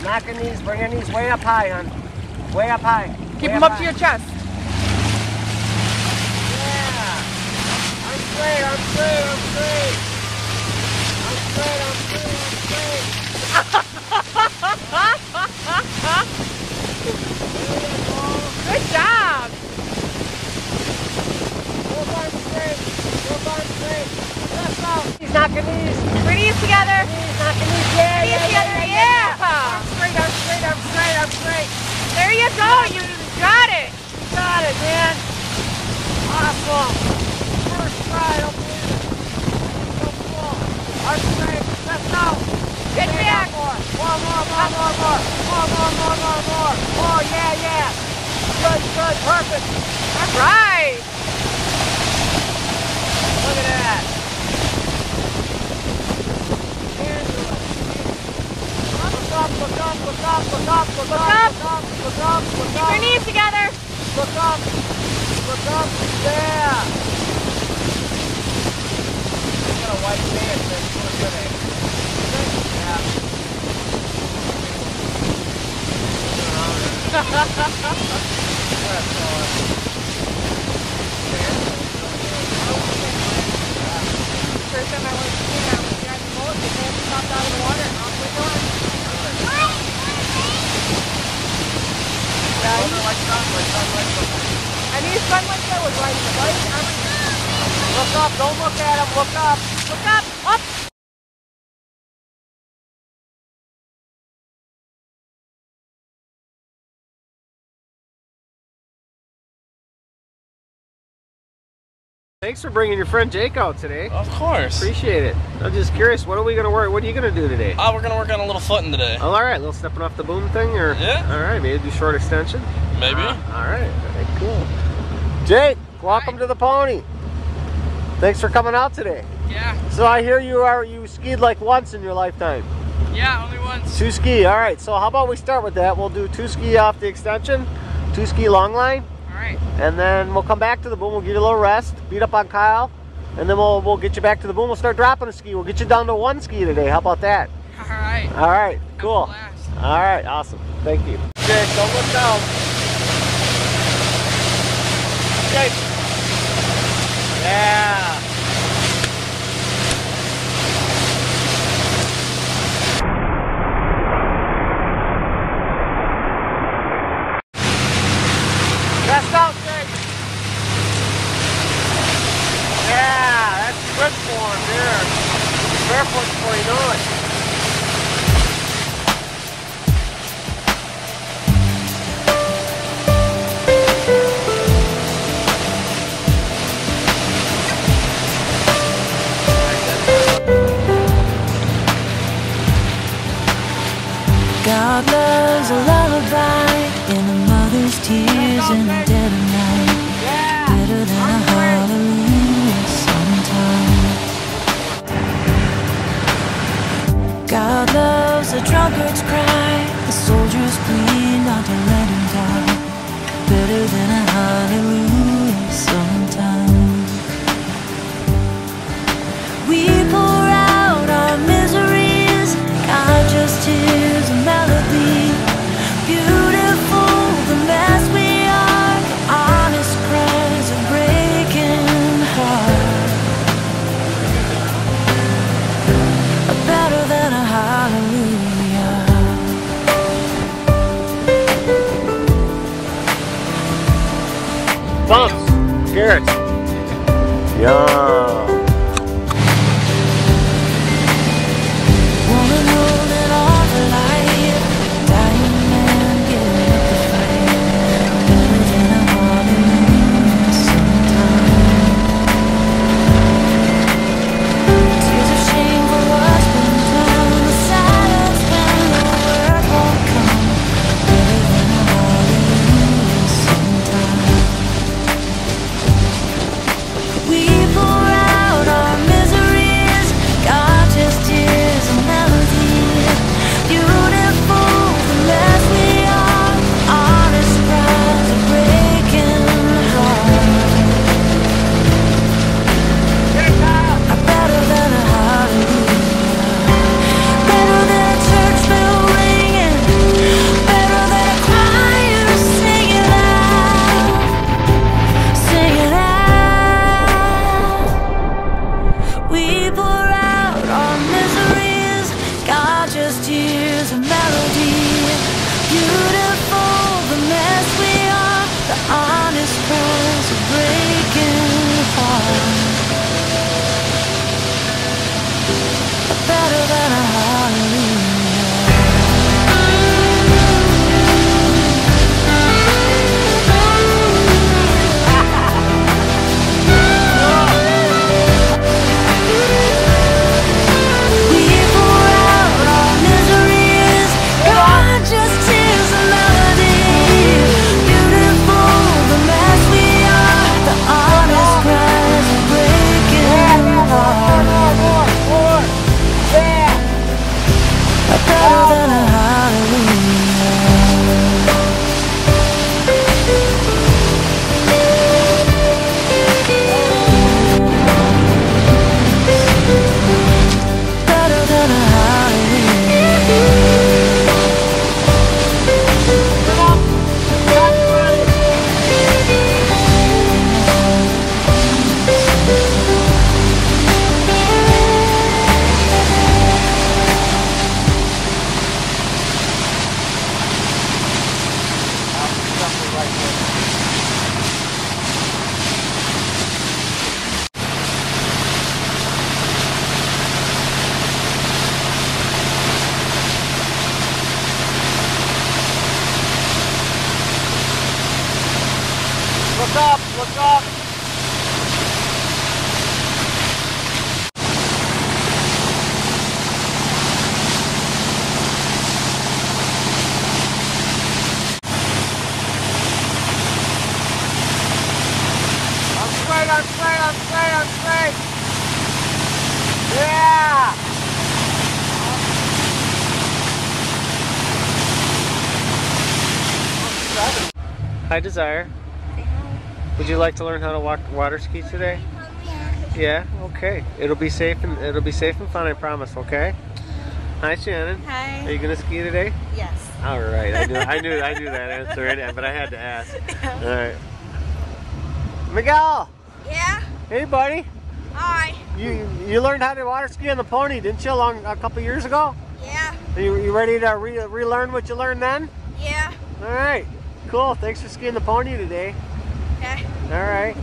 knees up. Knock your knees. Bring your knees way up high, hon. Way up high. Keep Way them up high. to your chest. Yeah. I'm straight. I'm straight. I'm straight. I'm straight. I'm straight. I'm straight. Good job. Both arms straight. Arms straight. Left out. Knees, knock your knees. Knees together. Knees, knock your knees. Yeah, Knees yeah, together. yeah, yeah, Yeah. I'm straight. I'm straight. I'm straight. I'm straight. There you go. You got it. You got it, man. Awesome. First try. Don't believe it. So cool. Arm straight. Left out. Get Stand back. up More, more, more, more, more, more. More, more, more, more, more. Oh, yeah, yeah. Good, good. Perfect. All right. Look at that. Can do it. Look up, look up, look up, look up, look up, look up, Keep your knees together. Look up. Look up. Yeah. I got a white band, man. It's really good? Yeah. That's all. First time I went to see now, we got the boat, the boat popped out of the water and off we go. Yeah, I like that, like that, like that. And his son went there was riding the bike. everything. Look up, don't look at him, look up. Look up, up. Thanks for bringing your friend Jake out today. Of course. Appreciate it. I'm just curious, what are we gonna work? What are you gonna do today? Uh, we're gonna work on a little footing today. Oh, all right, A little stepping off the boom thing, or Yeah. All right, maybe do short extension. Maybe. Ah, all right, very cool. Jake, welcome to the pony. Thanks for coming out today. Yeah, So I hear you are you skied like once in your lifetime. yeah, only once. Two ski. All right. So how about we start with that? We'll do two ski off the extension, two ski long line, All right. and then we'll come back to the boom. We'll give you a little rest, beat up on Kyle, and then we'll we'll get you back to the boom. We'll start dropping a ski. We'll get you down to one ski today. How about that? All right. All right. Cool. blast. All right. Awesome. Thank you. Jake, don't look down. Jake. Yeah. Chest out, Jake. Yeah, that's good form there. Know it. God loves a lullaby in a mother's tears in God loves a drunkard's cry, the soldier's plea not to let him die. Better than a hallelujah Bumps. Garrett. Straight, I'm straight, I'm straight, I'm straight. Yeah! Hi, Desire. Would you like to learn how to walk water ski today? Yeah. Okay. It'll be safe and it'll be safe and fun. I promise. Okay. Hi, Shannon. Hi. Are you gonna ski today? Yes. All right. I knew. I knew. I knew that answer, but I had to ask. All right. Miguel. Yeah? Hey, buddy. Hi. You you learned how to water ski on the pony, didn't you? Long a couple years ago. Yeah. Are you, you ready to re- relearn what you learned then? Yeah. All right. Cool. Thanks for skiing the pony today. Okay. All right.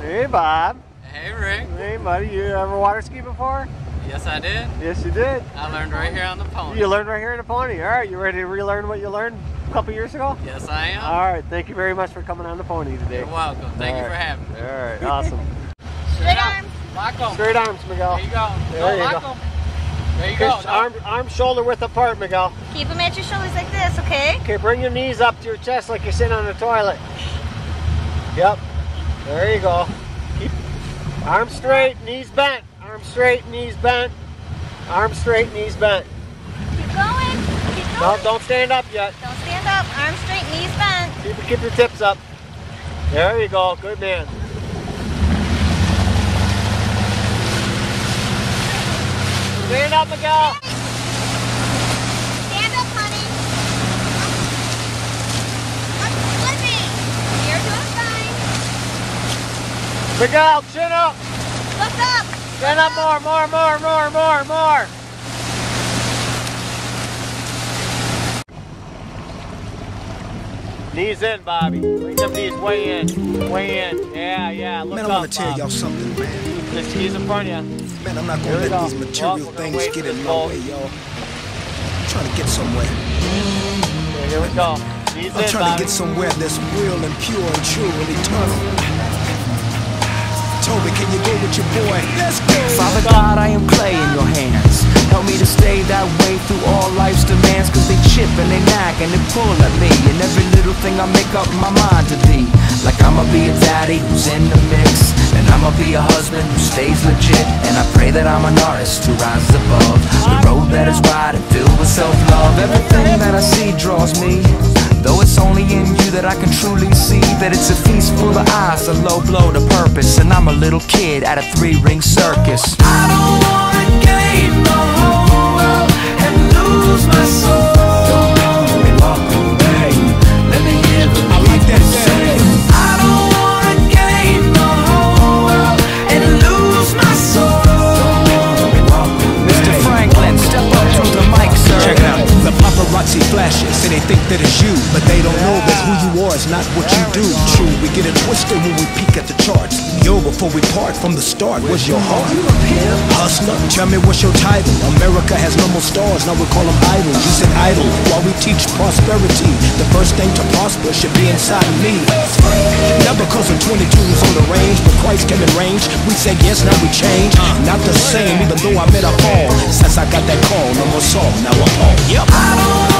Hey, Bob. Hey, Rick. Hey, buddy. You ever water ski before? Yes, I did. Yes, you did. I learned right here on the pony. You learned right here in the pony. All right. You ready to relearn what you learned a couple years ago? Yes, I am. All right. Thank you very much for coming on the pony today. You're welcome. Thank All you for having me. All right. Awesome. Straight arms. Lock 'em. Straight arms, Miguel. There you go. There no, you lock go. 'em. There you go. Arms, No. arm, arm, shoulder width apart, Miguel. Keep them at your shoulders like this, okay? Okay, bring your knees up to your chest like you're sitting on the toilet. Yep. There you go. Keep arms straight, knees bent. Arms straight, knees bent. Arms straight, knees bent. Keep going. Keep No, going. don't stand up yet. Don't stand up. Arms straight, knees bent. Keep, keep your tips up. There you go. Good man. Stand up, Miguel. Stand up, honey. I'm flipping. You're doing fine. Miguel, chin up. Look up. More, more, more, more, more, more. Knees in, Bobby. Bring them knees way in. Way in. Yeah, yeah. Look Man, up, I want to tell y'all something, man. Just knees in front of you. Man, I'm not gonna let go. these material Well, things get in my way, y'all. I'm trying to get somewhere. Okay, here we go. Knees I'm in, trying Bobby. to get somewhere that's real and pure and true and eternal. Toby, can you go with your boy? Let's go. Father God, I am clay in your hands. Help me to stay that way through all life's demands. Cause they chip and they nag and they pull at me. And every little thing I make up my mind to be. Like I'ma be a daddy who's in the mix. And I'ma be a husband who stays legit. And I pray that I'm an artist who rises above. The road that is wide and filled with self love. Everything that I see draws me. Though it's only in you that I can truly see that it's a feast full of eyes, a low blow to purpose, and I'm a little kid at a three-ring circus. I don't wanna gain the whole world and lose my soul. Don't they think that it's you, but they don't know that who you are is not what you do. True, we get it twisted when we peek at the charts. Yo, before we part from the start, where's your heart? Hustler, tell me what's your title? America has no more stars, now we call them idols. You said idol, while we teach prosperity. The first thing to prosper should be inside of me. Not because of 22s on the range, but Christ came in range. We said yes, now we change. Not the same, even though I met a all. Since I got that call, no more song, now I'm all. Yep.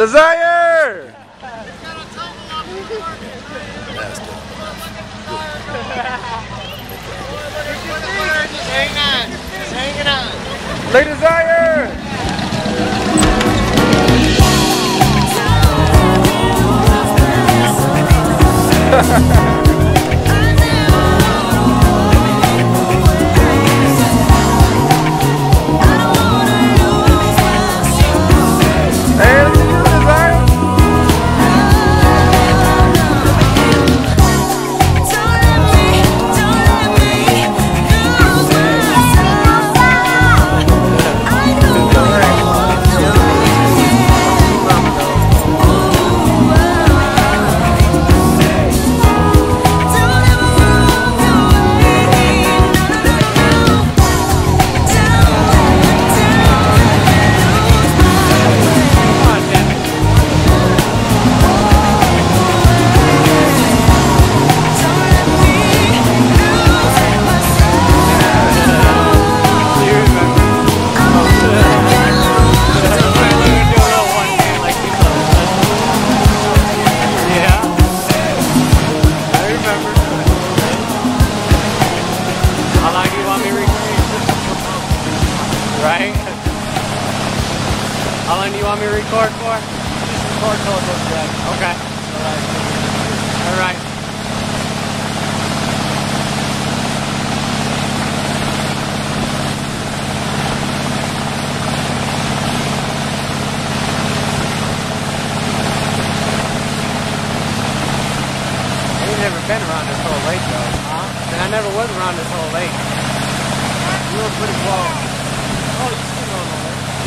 Desire! Hang desire! Ha ha ha!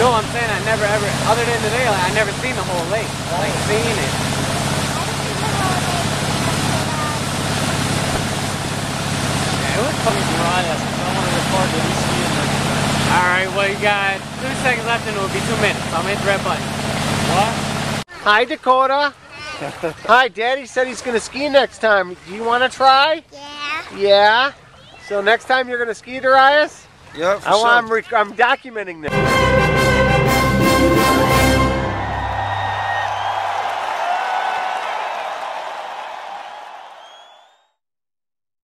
No, I'm saying I never ever, other than today, like, I never seen the whole lake. Like seeing it. Yeah, it was Come dry us. I want to record the you skiing next time. All right, well, you got two seconds left and it will be two minutes. I'm hit the red button. What? Hi, Dakota. Hi, Daddy said he's going to ski next time. Do you want to try? Yeah. Yeah. So next time you're going to ski, Darius? Yep, for I sure. want, I'm, I'm documenting this.